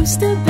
used to be